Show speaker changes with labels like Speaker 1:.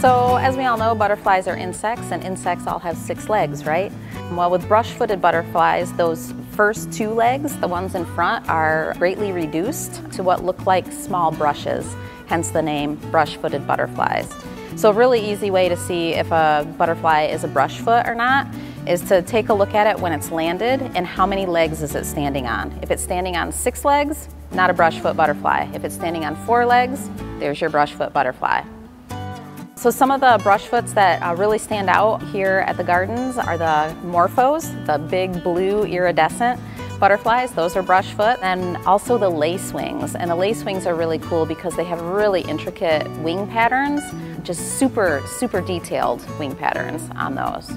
Speaker 1: So as we all know, butterflies are insects and insects all have six legs, right? Well, with brush-footed butterflies, those first two legs, the ones in front, are greatly reduced to what look like small brushes, hence the name brush-footed butterflies. So a really easy way to see if a butterfly is a brush foot or not is to take a look at it when it's landed and how many legs is it standing on. If it's standing on six legs, not a brush foot butterfly. If it's standing on four legs, there's your brush foot butterfly. So some of the brushfoots that uh, really stand out here at the gardens are the morphos, the big blue iridescent butterflies, those are brushfoot, and also the lacewings. And the lacewings are really cool because they have really intricate wing patterns, just super, super detailed wing patterns on those.